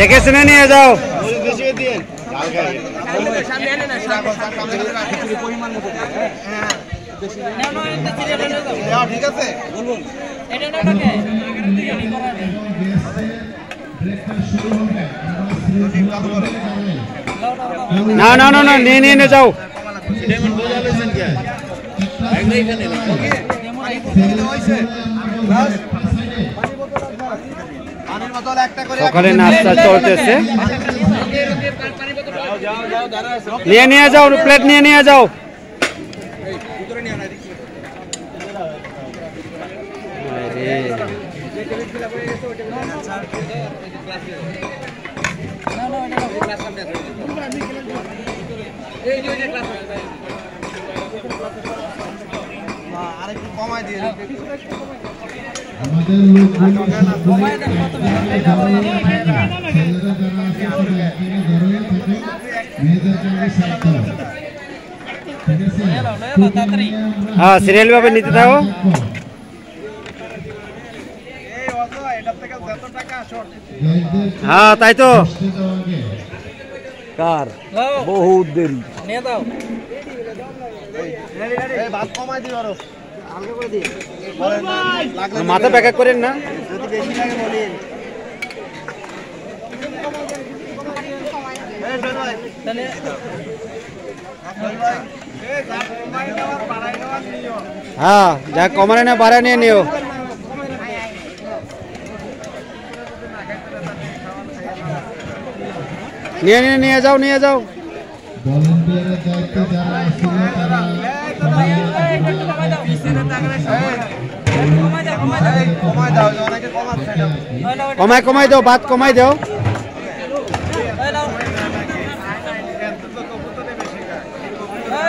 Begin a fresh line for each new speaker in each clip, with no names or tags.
দেখে শুনে নিয়ে যাও না না না না নিয়ে নিয়ে যাও। সকালে নাস্তা চলতেছে। নিয়ে নিয়ে যাও প্লেট নিয়ে নিয়ে যাও।
আমাদের সবগুলো একদিকে দাঁড়িয়ে
হ্যাঁ সিরিয়াল ভাবে নিতে থাকো। হ্যাঁ তাই তো। কার? বহুত দেরি। মাথা ব্যাক করেন না
এই শোন ভাই তাহলে এই ভাত কমাই দেওয়ার বাড়াই দেওয়ার নিও
হ্যাঁ যা কমারে না বাড়া নিয়ে নিও। নিয়ে নিয়ে নিয়ে যাও নিয়ে যাও।
কমাই
কমাই দাও ভাত কমাই দাও
ভলেন্টিয়ারের
রাখো ওখানে।
দায়িত্বে যারা আছে তারা খাবার
এই চলো চলো চলো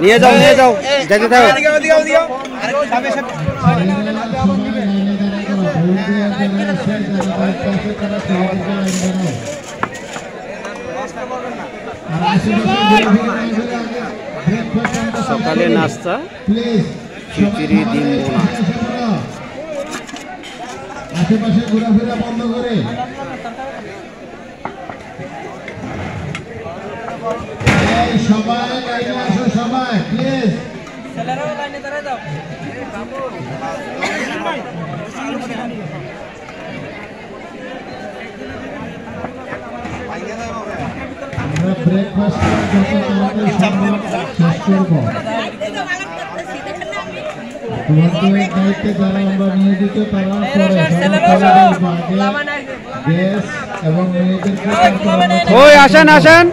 নিয়ে যাও নিয়ে যাও যেতে থাকো। সকালে নাস্তা খিচুড়ি, ডিম বোনা।
আশেপাশে ঘোরাফেরা বন্ধ করে। সবাই সবাই আমরা ব্রেকফাস্ট তোমাদের দায়িত্বে যারা আমরা নিয়োজিত তারা পরে গ্যাস এবং মেয়েদেরকে
ওই আসেন আসেন।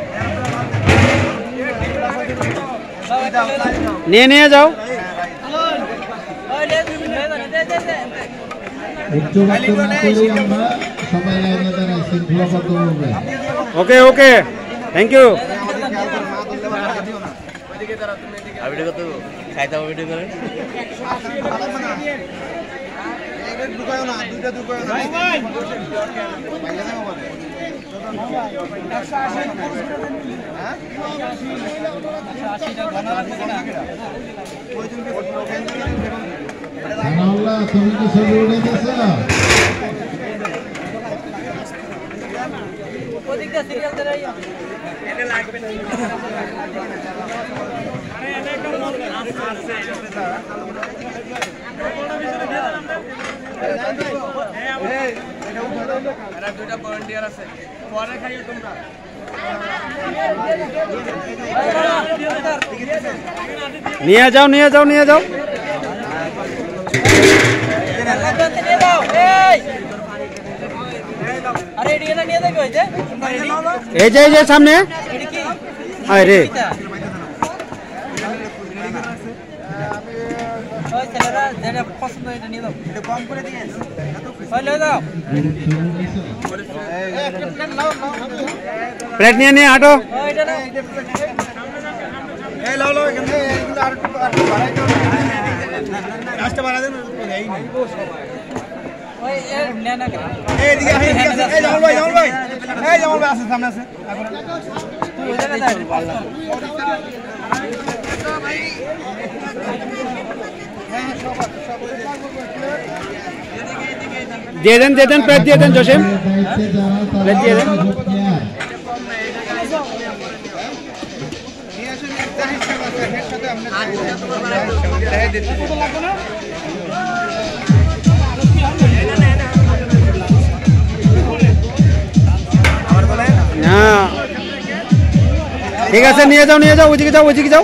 নিয়ে নিয়ে যাও।
উচ্চবাদ্য না করেই আমরা সবাই লাইনে দাঁড়াই শৃঙ্খলাবদ্ধভাবে
ওকে ওকে থ্যাংক ইউ
ঢুকায় না দুইটা ঢুকায় না।
নিয়ে যাও নিয়ে যাও নিয়ে যাও। এই যে এই যে সামনে। আয়
যেটা পছন্দ এটা নিয়ে দাও
এটা কম করে
ওই লয়ে যাও।
প্লেট নিয়ে নিয়ে হাঁটো।
এই লাও লাও এখানে এইগুলো আর একটু আর বাড়াই দাও। লাস্টে বাড়াই দেন এই নেই।
ওই এ নে না
এই দিকে আসেন, এদিকে এই জামাল ভাই জামাল ভাই। এই জামাল ভাই আসেন সামনে আসেন।
তুই ওইটা দাও পাল্লা
দিয়ে দেন দিয়ে দেন প্লেট দিয়ে দেন, জসিম। প্লেট দিয়ে দেন। হ্যাঁ। ঠিক আছে, নিয়ে যাও নিয়ে যাও, ওইদিকে যাও ওইদিকে যাও।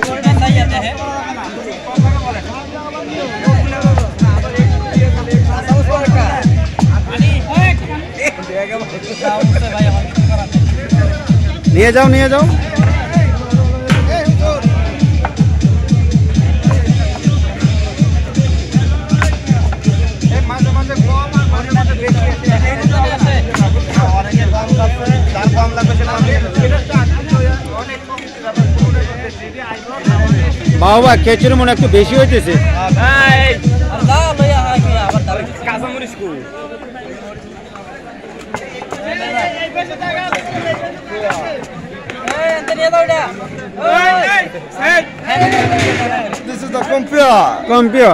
কম যাও নিয়ে যাও। বাবা খেচুরি মনে একটু বেশি হইতেছে।
আর
This is the computer.
কম্পিও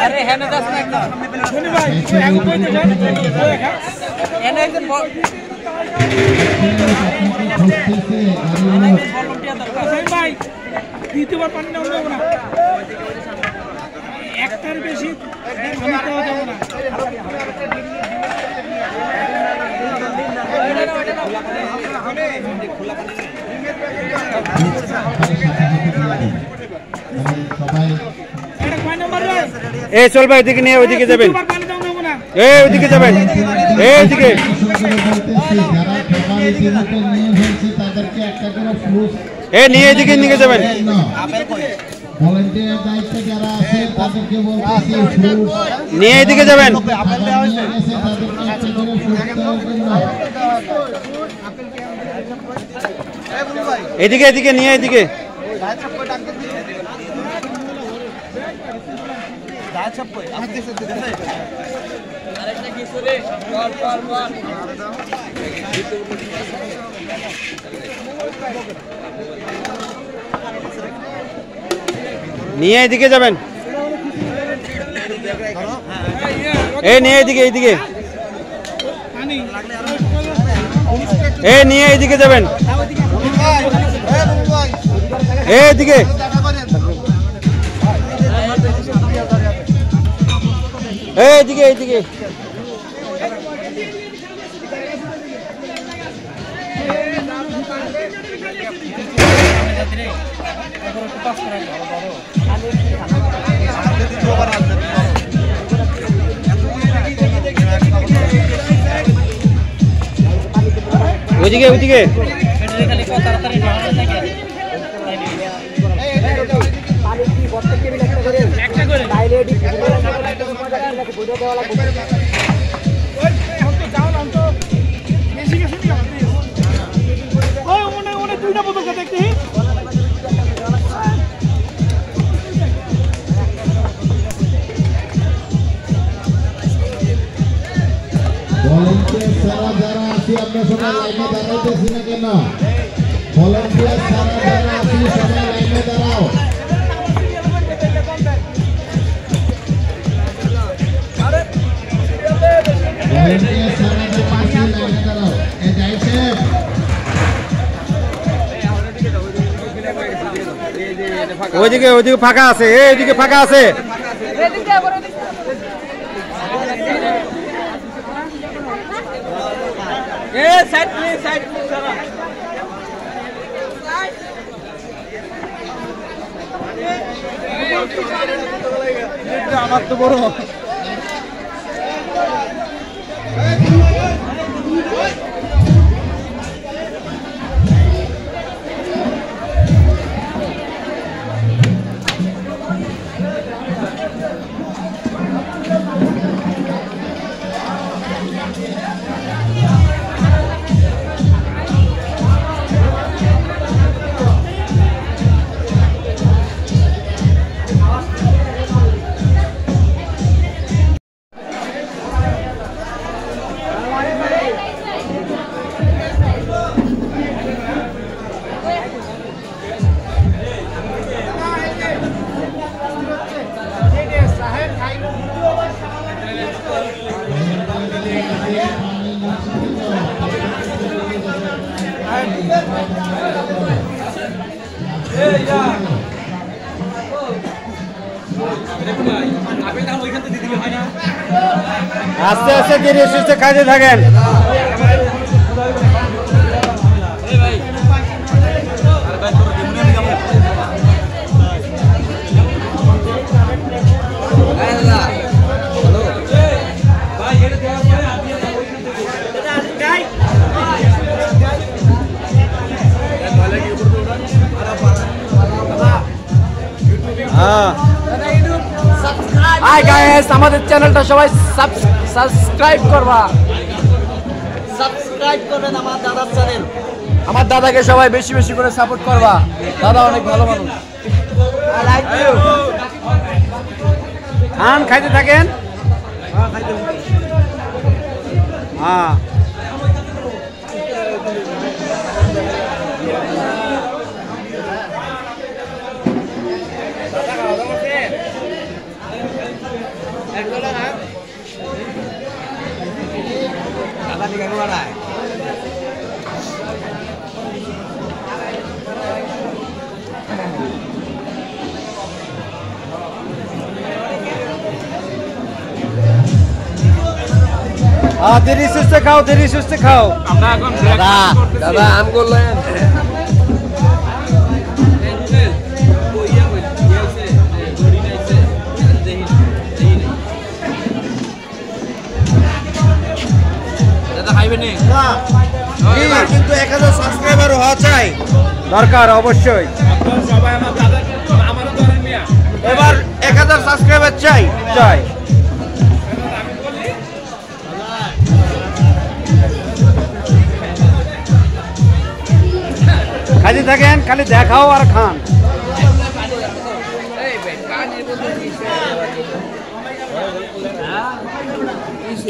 আরে হেনে দাস না একদম এনে একজন ব-
খুঁজতেছে
এনে
গাড়িগুলো।
একজন
ভাই দ্বিতীয়বার পানি নেওয়া যাবে না একটার বেশি পানি দেওয়া যাবে না
এই ভাই, এদিকে নিয়ে ওইদিকে যাবেন। এই, ওইদিকে যাবেন। এই, ওইদিকে।
ইতিমধ্যে নিয়ে
এদিকে নিয়ে যাবেন। নিয়ে এদিকে যাবেন। এদিকে এদিকে, নিয়ে এদিকে।
আরেকটা কিছু রে
নিয়ে এদিকে যাবেন এই নিয়ে এদিকে এইদিকে এই নিয়ে এদিকে যাবেন এদিকে
দেখা করেন
এই এদিকে এইদিকে ওইদিকে ওইদিকে।
একটা করে।
বেশি গেছে নি আপনি ওই মনে মনে দুইটা বোতল দেখতে
ভলেন্টিয়ার ছাড়া যারা আছি আমরা সবাই লাইনে দাঁড়াইতেছি না কেন ভলেন্টিয়ার ছাড়া যারা আছি সবাই
ওইদিকে ওইদিকে ফাঁকা আছে এই এদিকে ফাঁকা আছে।
আমার তো বড়।
আস্তে আস্তে তিনি সুস্থে কাজে থাকেন।
আমাদের চ্যানেলটা সবাই সাবস্ক্রাইব করবা। সাবস্ক্রাইব করবেন আমার দাদার চ্যানেল। আমার দাদাকে সবাই বেশি বেশি করে সাপোর্ট করবা। দাদা অনেক ভালো মানুষ।
খান খাইতে থাকেন? হ্যাঁ। হ্যাঁ ধীরে সুস্থে খাও ধীরে সুস্থে খাও।
দাদা দাদা
এবার কিন্তু এক হাজার সাবস্ক্রাইবার হওয়া চাই।
দরকার অবশ্যই।
এবার এক হাজার সাবস্ক্রাইবার চাই।
চাই। খালি থাকেন খালি দেখাও আর খান।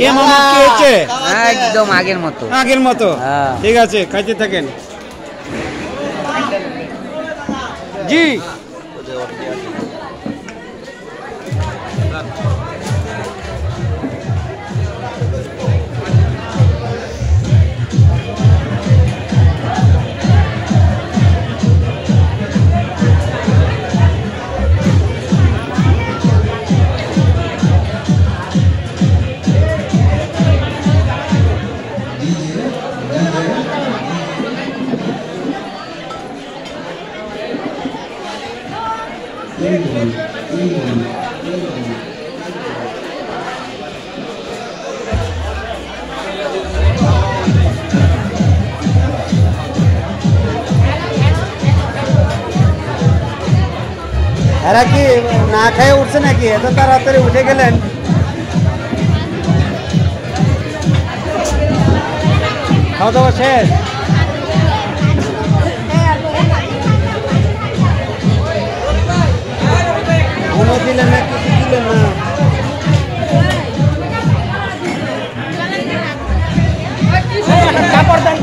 কে মামা কি হচ্ছে
একদম আগের মতো।
আগের মতো।
হ্যাঁ।
ঠিক আছে খাইতে থাকেন। জি। এরা কি না খেয়ে উঠছে নাকি? এত তাড়াতাড়ি উঠে গেলেন। খাওয়া দাওয়া শেষ? কোনো দিলেন না কাপড় দেন